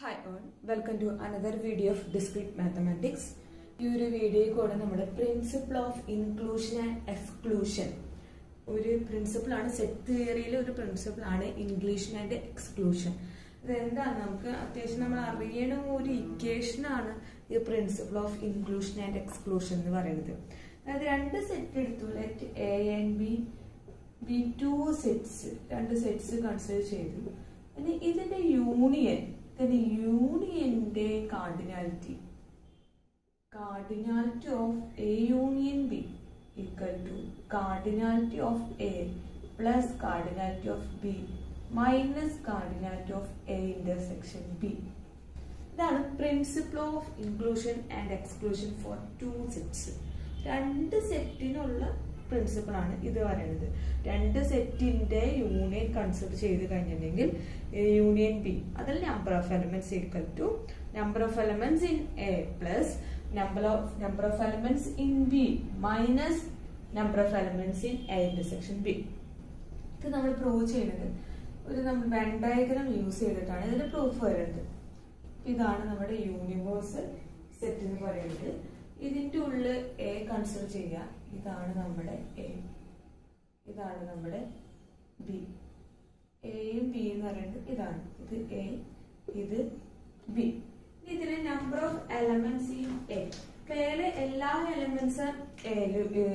Hi all welcome to another video of discrete mathematics ഈ ഒരു വീഡിയോയിൽ കൂടെ നമ്മുടെ principle of inclusion and exclusion ഒരു പ്രിൻസിപ്പിളാണ് സെറ്റ് തിയറിയിലെ ഒരു പ്രിൻസിപ്പിളാണ് ഇൻക്ലൂഷൻ ആൻഡ് എക്സ്ക്ലൂഷൻ ഇതെന്താണ്? നമുക്ക് അത്യാവശ്യം നമ്മൾ അറിയണ ഒരു ഇക്വേഷനാണ് ഈ principle of inclusion and exclusion എന്ന് പറയുന്നത്. അതായത് രണ്ട് സെറ്റ് എടുത്തു. Let A and B be two sets രണ്ട് സെറ്റ്സ് കൺസിഡർ ചെയ്തു. ഇതിന്റെ യൂണിയൻ ഇതിന്റെ യൂണിയന്റെ cardinality. Cardinality of A union B equal to cardinality of A plus cardinality of B minus cardinality of A intersection B. ഇതാണ് principle of inclusion and exclusion for two sets. രണ്ട് സെറ്റിനുള്ള principle ആണ് ഇത് പറയുന്നത്. രണ്ട് സെറ്റിന്റെ യൂണിയൻ കൺസിഡർ ചെയ്ത് കഴിഞ്ഞിട്ടുണ്ടെങ്കിൽ യൂണിയൻ ബി അതിൽ number of elements equal to number of elements in A plus number of number of elements in B minus number of elements in A intersection B ഇത് നമ്മൾ പ്രൂവ് ചെയ്യുന്നത്. ഒരു നമ്മൾ Venn diagram use ചെയ്തിട്ടാണ് ഇതിന്റെ proof വരുന്നത്. ഇതാണ് നമ്മുടെ യൂണിവേഴ്സൽ സെറ്റ് എന്ന് പറയുന്നത്. ഇതിന്റെ ഉള്ളിൽ എ കൺസിഡർ ചെയ്യുക. ഇതാണ് നമ്മുടെ എ ഇതാണ് നമ്മുടെ ബി എയും ബി എന്ന് പറയുന്നത് ഇതാണ്. ഇത് എ ഇത് ബി ഇതിലെ number of elements in A പേര് എല്ലാ എലമെന്റ്സും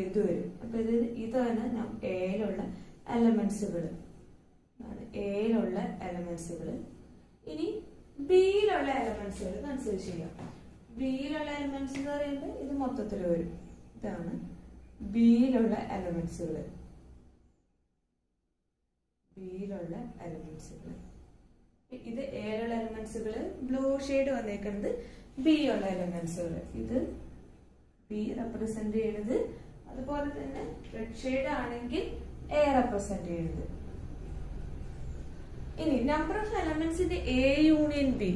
ഇത് വരും. അപ്പൊ ഇത് ഇതാണ് എയിലുള്ള എലമെന്റ്സുകൾ എയിലുള്ള എലമെന്റ്സുകൾ ഇനി ബിയിലുള്ള എലമെന്റ്സുകൾ കൺസിഡർ ചെയ്യാം ബിയിലുള്ള എലമെന്റ്സ് എന്ന് പറയുമ്പോൾ ഇത് മൊത്തത്തിൽ വരും. ഇതാണ് ബിയിലുള്ള എലമെന്റ്സുകൾ ബിയിലുള്ള എലമെന്റ്സുകൾ ഇത് എയിലുള്ള എലമെന്റ്സുകൾ ബ്ലൂ ഷെയ്ഡ് വന്നേക്കുന്നത് ബി ഉള്ള എലമെന്റ്സുകൾ ഇത് ബി റെപ്രസെന്റ് ചെയ്യുന്നത് അതുപോലെ തന്നെ റെഡ് ഷെയ്ഡ് ആണെങ്കിൽ എ റെപ്രസെന്റ് ചെയ്യുന്നത് ഇനി number of എലമെന്റ്സിന്റെ A union B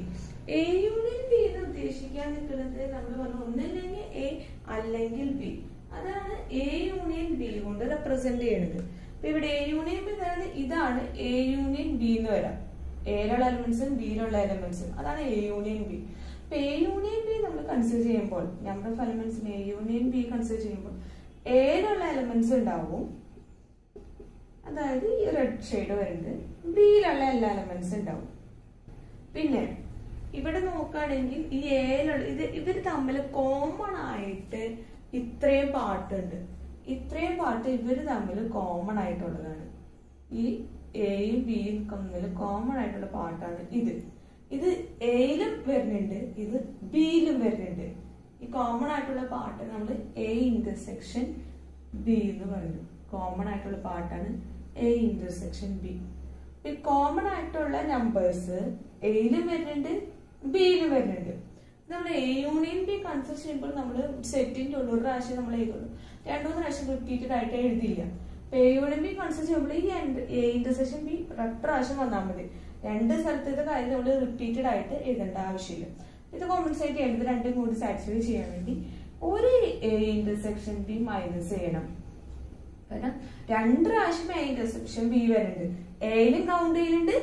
A union B എന്ന് ഉദ്ദേശിക്കാൻ നിൽക്കുന്നത് നമ്മൾ പറഞ്ഞു ഒന്നില്ലെങ്കിൽ എ അല്ലെങ്കിൽ ബി അതാണ് എ യൂണിയൻ ബി കൊണ്ട് റെപ്രസെന്റ് ചെയ്യുന്നത് അപ്പൊ ഇവിടെ എ യൂണിയൻ ബി എന്ന് ഇതാണ് എ യൂണിയൻ ബി എന്ന് വരാം. എയിലുള്ള എലമെന്റ്സും ബിയിലുള്ള എലമെന്റ്സും അതാണ് എ യൂണിയൻ ബി അപ്പൊ എ യൂണിയൻ ബി നമ്മൾ കൺസിഡർ ചെയ്യുമ്പോൾ നമ്പർ ഓഫ് എലമെന്റ്സിന് എ യൂണിയൻ ബി കൺസിഡർ ചെയ്യുമ്പോൾ എയിലുള്ള എലമെന്റ്സ് ഉണ്ടാവും. അതായത് ഈ റെഡ് ഷെയ്ഡ് വരുന്നത് ബിയിലുള്ള എല്ലാ എലമെന്റ്സ് ഉണ്ടാവും. പിന്നെ ഇവിടെ നോക്കുകയാണെങ്കിൽ ഈ ഏലുള്ള ഇത് ഇവർ തമ്മിൽ കോമൺ ആയിട്ട് ഇത്രയും പാട്ടുണ്ട്. ഇത്രയും പാട്ട് ഇവർ തമ്മിൽ കോമൺ ആയിട്ടുള്ളതാണ്. ഈ എയും ബിയും തമ്മിൽ കോമൺ ആയിട്ടുള്ള പാട്ടാണ് ഇത്. ഇത് എയിലും വരുന്നുണ്ട് ഇത് ബിയിലും വരുന്നുണ്ട്. ഈ കോമൺ ആയിട്ടുള്ള പാട്ട് നമ്മൾ എ ഇന്റർസെക്ഷൻ ബി എന്ന് പറയുന്നു. കോമൺ ആയിട്ടുള്ള പാട്ടാണ് എ ഇന്റർസെക്ഷൻ ബി ഈ കോമൺ ആയിട്ടുള്ള നമ്പേഴ്സ് എയിലും വരുന്നുണ്ട് ബിയിലും വരുന്നുണ്ട്. നമ്മൾ എ യൂണിയൻ ബി കൺസിഡർ ചെയ്യുമ്പോൾ നമ്മൾ സെറ്റിന്റെ ഉള്ള ഒരു പ്രാവശ്യം നമ്മൾ എഴുതുള്ളൂ രണ്ടു മൂന്ന് പ്രാവശ്യം റിപ്പീറ്റഡ് ആയിട്ട് എഴുതിയില്ല. എ യൂണിയൻ ബി കൺസിഡർ ചെയ്യുമ്പോൾ ഈ എ ഇന്റർസെക്ഷൻ ബി പ്രാവശ്യം വന്നാൽ മതി. രണ്ട് സ്ഥലത്തെ കാര്യം നമ്മൾ റിപ്പീറ്റഡ് ആയിട്ട് എഴുതേണ്ട ആവശ്യമില്ല. ഇത് കോമ്പൻസേറ്റ് ചെയ്യേണ്ടത് രണ്ടും കൂടി സാറ്റിസ്ഫൈ ചെയ്യാൻ വേണ്ടി ഒരു എ ഇന്റർസെക്ഷൻ ബി മൈനസ് ചെയ്യണം. കാരണം രണ്ട് പ്രാവശ്യം എ ഇന്റർസെക്ഷൻ ബി വരുന്നുണ്ട്. എയിലും കൗണ്ട് ചെയ്യുന്നുണ്ട്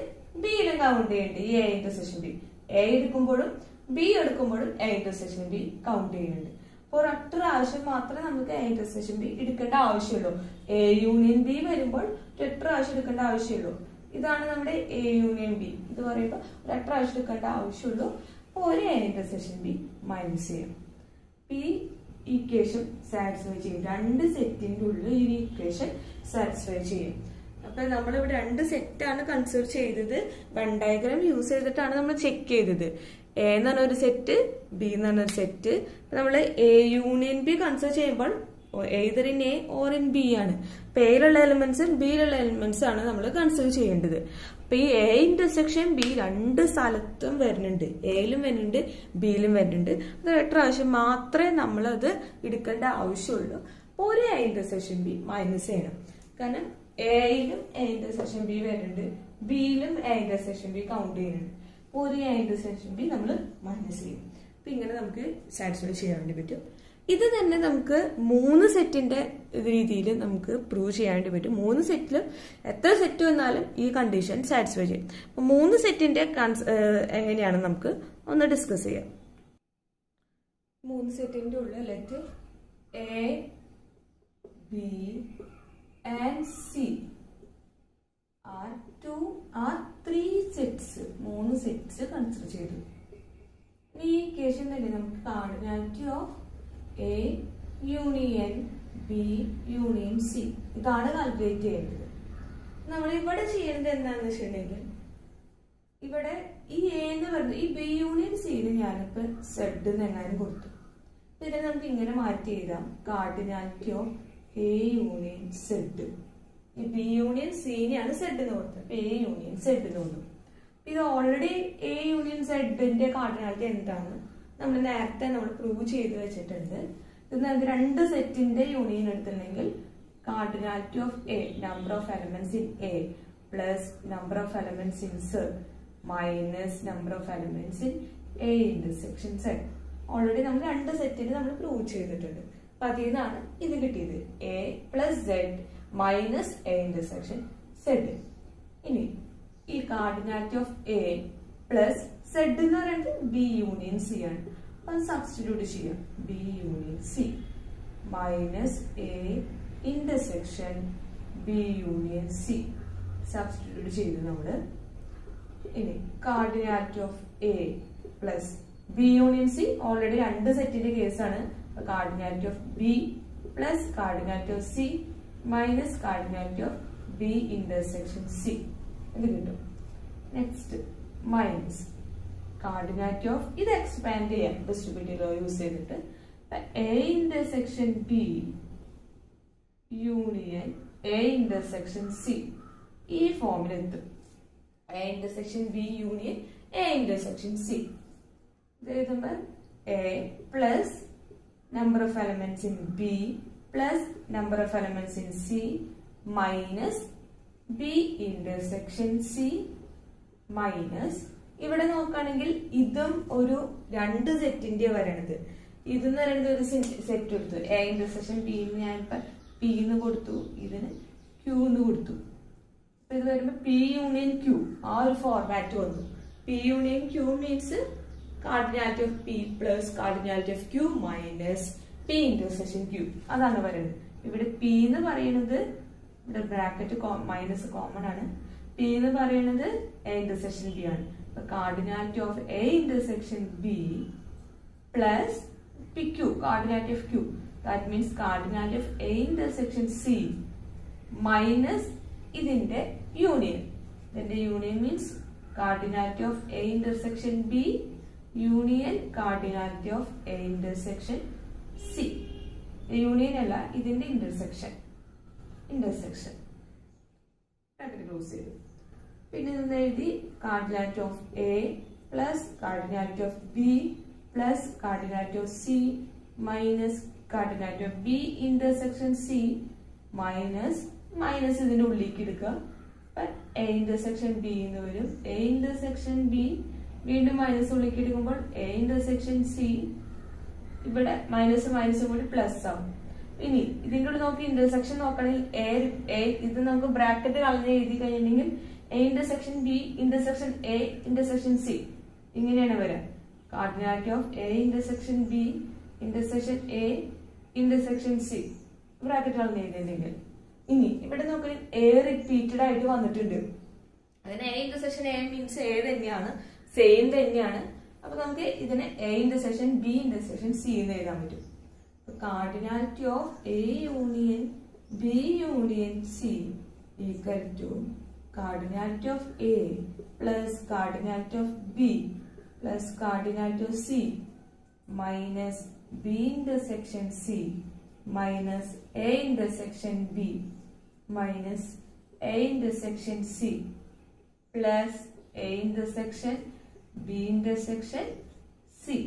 ബിയിലും കൗണ്ട് ചെയ്യുന്നുണ്ട് ഈ എ ഇന്റർസെക്ഷൻ ബി എ എടുക്കുമ്പോഴും ബി എടുക്കുമ്പോഴും എ ഇന്റർസെക്ഷൻ ബി കൗണ്ട് ചെയ്യുന്നുണ്ട്. അപ്പോൾ ഒരൊറ്റ പ്രാവശ്യം മാത്രമേ നമുക്ക് എ ഇന്റർസെക്ഷൻ ബി എടുക്കേണ്ട ആവശ്യമുള്ളൂ. എ യൂണിയൻ ബി വരുമ്പോൾ ഒരൊറ്റ പ്രാവശ്യം എടുക്കേണ്ട ആവശ്യമുള്ളൂ. ഇതാണ് നമ്മുടെ എ യൂണിയൻ ബി ഇത് പറയുമ്പോൾ ഒരൊറ്റ പ്രാവശ്യം എടുക്കേണ്ട ആവശ്യമുള്ളൂ. അപ്പോൾ ഒരു എ ഇന്റർസെക്ഷൻ ബി മൈനസ് ചെയ്യും പി ഇക്വേഷൻ സാറ്റിസ്ഫൈ ചെയ്യും. രണ്ട് സെറ്റിന്റെ ഉള്ളിൽ ഈ ഇക്വേഷൻ സാറ്റിസ്ഫൈ ചെയ്യും. അപ്പൊ നമ്മളിവിടെ രണ്ട് സെറ്റാണ് കൺസിഡർ ചെയ്തത്. വൺ ഡയഗ്രാം യൂസ് ചെയ്തിട്ടാണ് നമ്മൾ ചെക്ക് ചെയ്തത്. എ എന്ന് പറഞ്ഞ ഒരു സെറ്റ് ബി എന്ന് പറഞ്ഞ ഒരു സെറ്റ് നമ്മൾ എ യൂണിയൻ ബി കൺസിഡർ ചെയ്യുമ്പോൾ either in A or in B ആണ്. അപ്പൊ എയിലുള്ള എലിമെന്റ്സും ബിയിലുള്ള എലിമെന്റ്സ് ആണ് നമ്മൾ കൺസിഡർ ചെയ്യേണ്ടത്. അപ്പൊ ഈ എ ഇന്റർസെക്ഷൻ ബി രണ്ട് സ്ഥലത്തും വരുന്നുണ്ട്. എയിലും വരുന്നുണ്ട് ബിയിലും വരുന്നുണ്ട്. അത് എട്ട് പ്രാവശ്യം മാത്രമേ നമ്മൾ അത് എടുക്കേണ്ട ആവശ്യമുള്ളൂ. ഒരു എ ഇന്റർസെക്ഷൻ ബി മൈനസ് ചെയ്യണം കാരണം എയിലും എ ഇന്റർസെക്ഷൻ ബി വരുന്നുണ്ട്. ബിയിലും എ ഇന്റർസെക്ഷൻ ബി കൗണ്ട് ചെയ്യുന്നുണ്ട്. ഒരു ഇന്റർസെക്ഷൻ ബി നമ്മൾ മൈനസ് ചെയ്യും. അപ്പൊ ഇങ്ങനെ നമുക്ക് സാറ്റിസ്ഫൈ ചെയ്യാൻ വേണ്ടി പറ്റും. ഇത് തന്നെ നമുക്ക് മൂന്ന് സെറ്റിന്റെ രീതിയിൽ നമുക്ക് പ്രൂവ് ചെയ്യാൻ വേണ്ടി പറ്റും. മൂന്ന് സെറ്റിൽ എത്ര സെറ്റ് വന്നാലും ഈ കണ്ടീഷൻ സാറ്റിസ്ഫൈ ചെയ്യും. അപ്പൊ മൂന്ന് സെറ്റിന്റെ എങ്ങനെയാണ് നമുക്ക് ഒന്ന് ഡിസ്കസ് ചെയ്യാം. മൂന്ന് സെറ്റിന്റെ ഉള്ള let A B and C are two are three sets മൂന്ന് സെറ്റ്സ് കൺസിഡർ ചെയ്തു. ഈ കേസിൽ തന്നെ നമുക്ക് cardinality of A union B union C ഇതാണ് കാൽക്കുലേറ്റ് ചെയ്യേണ്ടത്. നമ്മൾ ഇവിടെ ചെയ്യേണ്ടത് എന്താണെന്ന് വെച്ചിട്ടുണ്ടെങ്കിൽ ഇവിടെ ഈ എ എന്ന് പറയുന്നത് ഈ ബി യൂണിയൻ സിന് ഞാനിപ്പോ സെഡ് എന്നെങ്ങാനും കൊടുത്തു. പിന്നെ നമുക്ക് ഇങ്ങനെ മാറ്റി എഴുതാം. Cardinality of A union Z ഈ ബി യൂണിയൻ സിനെയാണ് സെഡ് എന്ന് കൊടുത്തത്. എ യൂണിയൻ സെഡ് എന്ന് കൊടുത്തു ഇത് ഓൾറെഡി എ യൂണിയൻ സെഡിന്റെ കാർഡിനാലിറ്റി എന്താണ്? നമ്മൾ നേരത്തെ നമ്മൾ പ്രൂവ് ചെയ്ത് വെച്ചിട്ടുണ്ട്. ഇത് രണ്ട് സെറ്റിന്റെ യൂണിയൻ എടുത്തിട്ടുണ്ടെങ്കിൽ cardinality of A number of elements in A plus number of elements in Z minus number of elements in A intersection Z already നമ്മൾ രണ്ട് സെറ്റിന് നമ്മൾ പ്രൂവ് ചെയ്തിട്ടുണ്ട്. അപ്പൊ അതിൽ നിന്നാണ് ഇത് കിട്ടിയത്. A plus Z minus A intersection Z ഇനി ഈ cardinality of A plus Z എന്ന് പറയുന്നത് ബി യൂണിയൻ സി ആണ്. അപ്പൊ സബ്സ്റ്റിറ്റ്യൂട്ട് ചെയ്യാം. B union C minus A intersection B union C substitute ചെയ്തു നമ്മൾ ഇനി cardinality of A plus B union C already രണ്ട് സെറ്റിന്റെ കേസാണ് cardinality of B plus cardinality of C minus cardinality of B intersection C ഇത് കിട്ടും. Next minus cardinality of ഇത് expand ചെയ്യാം. ഡിസ്ട്രിബ്യൂട്ടീവ് ലോ യൂസ് ചെയ്തിട്ട്. A intersection B union A intersection C ഈ ഫോമിൽ എത്തും A intersection B union A intersection C ഇത് എഴുതുമ്പോൾ A plus number of elements in B plus number of elements in C minus B intersection C minus ഇവിടെ നോക്കുകയാണെങ്കിൽ ഇതും ഒരു രണ്ട് സെറ്റിന്റെ വരണത്. ഇതെന്ന് പറയുന്നത് ഒരു സെറ്റ് കൊടുത്തു എ ഇന്റർസെക്ഷൻ ബി എന്ന് ഞാൻ പി എന്ന് കൊടുത്തു. ഇതിന് ക്യൂ എന്ന് കൊടുത്തു. അപ്പൊ ഇത് വരുമ്പോ പി യൂണിയൻ ക്യൂ ആ ഒരു ഫോർമാറ്റ് വന്നു. P union Q means cardinality of P plus cardinality of Q minus P intersection Q അതാണ് പറയുന്നത്. ഇവിടെ പി എന്ന് പറയുന്നത് ഇവിടെ ബ്രാക്കറ്റ് മൈനസ് കോമൺ ആണ്. പി എന്ന് പറയുന്നത് എ ഇന്റർസെക്ഷൻ ബി ആണ്. അപ്പൊ cardinality of A intersection B plus P Q cardinality of Q that means cardinality of A intersection C minus ഇതിന്റെ യൂണിയൻ ഇതിന്റെ union means cardinality of A intersection B union cardinality of A intersection C union അല്ല ഇതിന്റെ intersection intersection close ചെയ്തു. പിന്നെ നിന്ന് എഴുതി cardinality of A plus cardinality of B plus cardinality of C minus cardinality of B intersection C minus minus ഇതിന്റെ ഉള്ളിലേക്ക് എടുക്കുക. A intersection B എന്ന് വരും. എ ഇന്റർസെക്ഷൻ ബി വീണ്ടും മൈനസ് ഉള്ളിലേക്ക് എടുക്കുമ്പോൾ എ ഇന്റർസെക്ഷൻ സി ഇവിടെ മൈനസ് മൈനസും കൂടി പ്ലസ് ആവും. ഇനി ഇതിന്റെ നോക്കി ഇന്റർസെക്ഷൻ നോക്കണമെങ്കിൽ എ എ ഇത് നമുക്ക് ബ്രാക്കറ്റ് കളഞ്ഞ് എഴുതി കഴിഞ്ഞിട്ടുണ്ടെങ്കിൽ A intersection B intersection A intersection C ഇങ്ങനെയാണ് വരിക. Cardinality of A intersection B intersection A intersection C bracket കളഞ്ഞ് എഴുതിയിട്ടുണ്ടെങ്കിൽ ഇനി ഇവിടെ നോക്കണേ എ റിപ്പീറ്റഡ് ആയിട്ട് വന്നിട്ടുണ്ട്. അതിന് A intersection A means A തന്നെയാണ്. സെയിം തന്നെയാണ്. അപ്പൊ നമുക്ക് ഇതിനെ A intersection B intersection C എന്ന് എഴുതാൻ പറ്റും. Cardinality of A union B union C equal to cardinality of A plus cardinality of B plus cardinality of C minus B intersection C minus A intersection B minus A intersection C plus A intersection B intersection C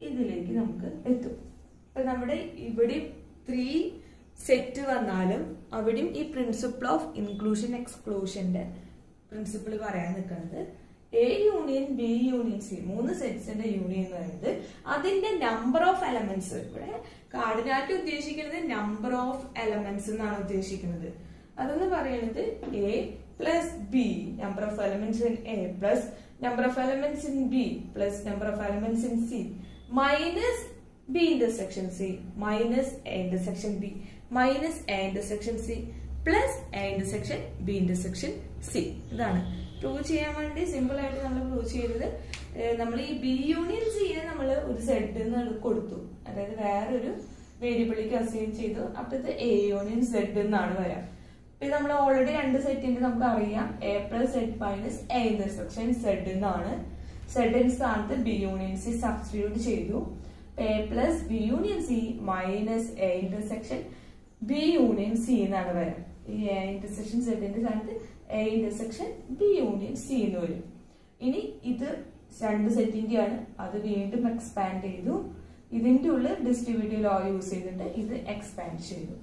ഇതിലേക്ക് നമുക്ക് എത്തും. അപ്പൊ നമ്മുടെ ഇവിടെ three set വന്നാലും അവിടെയും ഈ principle of inclusion എക്സ്ക്ലൂഷന്റെ പ്രിൻസിപ്പിൾ പറയാൻ നിൽക്കുന്നത്. A union B union C മൂന്ന് സെറ്റ്സിന്റെ യൂണിയൻ എന്ന് പറയുന്നത് അതിന്റെ നമ്പർ ഓഫ് എലമെന്റ്സ് ഇവിടെ കാർഡിനാറ്റ് ഉദ്ദേശിക്കുന്നത് നമ്പർ ഓഫ് എലമെന്റ്സ് എന്നാണ് ഉദ്ദേശിക്കുന്നത്. അതെന്ന് പറയുന്നത് A plus B number of elements in A plus number of elements in B plus number of elements in C minus B intersection C minus A intersection B minus A intersection C plus A intersection B intersection C. ഇതാണ്. Prove ചെയ്യാൻ വേണ്ടി simple ആയിട്ട് നമ്മൾ prove ചെയ്തത്. നമ്മൾ ഈ B union സിയെ നമ്മൾ ഒരു സെഡ് എന്ന് കൊടുത്തു. അതായത് വേറൊരു വേരിയബിളിക്ക് അസൈൻ ചെയ്തു. അപ്പൊ ഇത് എ യൂണിയൻ സെഡ് എന്നാണ് വരാം. അപ്പൊ നമ്മൾ ഓൾറെഡി രണ്ട് സെറ്റിന്റെ നമുക്ക് അറിയാം. A plus Z minus A intersection Z എന്നാണ് സെഡിൻ സ്ഥാനത്ത് ബി യൂണിയൻ സി സബ്സ്റ്റിറ്റ്യൂട്ട് ചെയ്തു. A plus B union C minus A intersection B union C എന്നാണ് വരാം. ഈ എ ഇന്റർസെക്ഷൻ സെഡിന്റെ സ്ഥാനത്ത് A intersection B union C എന്ന് വരും. ഇനി ഇത് രണ്ട് സെറ്റിന്റെ ആണ് അത് വീണ്ടും എക്സ്പാൻഡ് ചെയ്തു. ഇതിന്റെ ഉള്ളിൽ ഡിസ്ട്രിബ്യൂട്ടീവ് ലോ യൂസ് ചെയ്തിട്ട് ഇത് എക്സ്പാൻഡ് ചെയ്തു.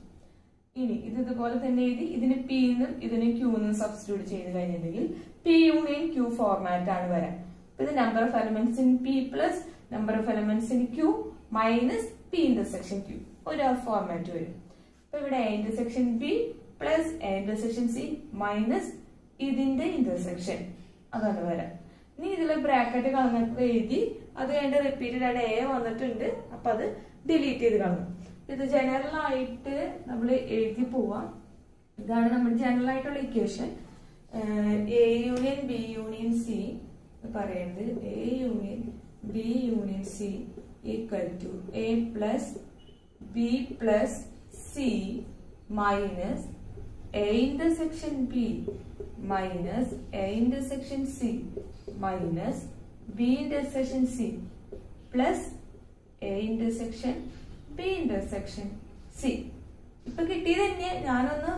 ഇനി ഇത് ഇതുപോലെ തന്നെ എഴുതി ഇതിന് പി എന്നും ഇതിന് ക്യൂ എന്നും സബ്സ്റ്റിറ്റ്യൂട്ട് ചെയ്ത് കഴിഞ്ഞിട്ടുണ്ടെങ്കിൽ പി യൂണിയൻ ക്യൂ ഫോർമാറ്റ് ആണ് വരാം. ഇത് number of elements in P plus number of elements in Q minus P intersection Q ഒരു ഫോർമാറ്റ് വരും. അപ്പൊ ഇവിടെ A intersection B plus A intersection C minus ഇതിന്റെ ഇന്റർസെക്ഷൻ അതാണ് വരാം. ഇനി ഇതിലെ ബ്രാക്കറ്റ് കളഞ്ഞപ്പോൾ എഴുതി അത് കഴിഞ്ഞ് റിപ്പീറ്റഡ് ആയിട്ട് എ വന്നിട്ടുണ്ട്. അപ്പൊ അത് ഡിലീറ്റ് ചെയ്ത് കളഞ്ഞു. ഇത് ജനറൽ ആയിട്ട് നമ്മൾ എഴുതി പോവാം. ഇതാണ് നമ്മുടെ ജനറൽ ആയിട്ടുള്ള equation A union B union C പറയുന്നത് A union B union C equal to A plus B plus C minus A intersection B minus A intersection C minus B intersection C plus A intersection B intersection C ഇപ്പൊ കിട്ടിയത് തന്നെ ഞാനൊന്ന്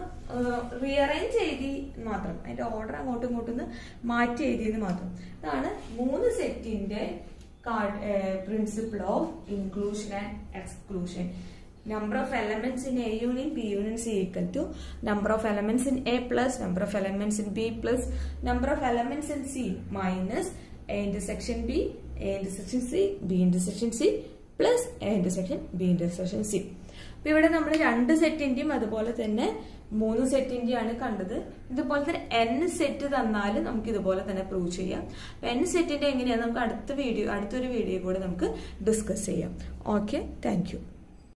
rearrange എഴുതി മാത്രം. അതിന്റെ order അങ്ങോട്ടും ഇങ്ങോട്ടും മാറ്റി എഴുതിയെന്ന് മാത്രം. ഇതാണ് മൂന്ന് സെറ്റിന്റെ principle of inclusion and exclusion. number of elements in A union B union C equal to number of elements in A plus number of elements in B plus number of elements in C minus A intersection B A intersection C B intersection C plus A intersection B intersection C അപ്പൊ ഇവിടെ നമ്മൾ രണ്ട് സെറ്റിന്റെയും അതുപോലെ തന്നെ മൂന്ന് സെറ്റിന്റെയാണ് കണ്ടത്. ഇതുപോലെ തന്നെ എൻ സെറ്റ് തന്നാൽ നമുക്ക് ഇതുപോലെ തന്നെ പ്രൂവ് ചെയ്യാം. എൻ സെറ്റിന്റെ എങ്ങനെയാണ് നമുക്ക് അടുത്ത വീഡിയോ അടുത്തൊരു വീഡിയോ കൂടെ നമുക്ക് ഡിസ്കസ് ചെയ്യാം. Okay thank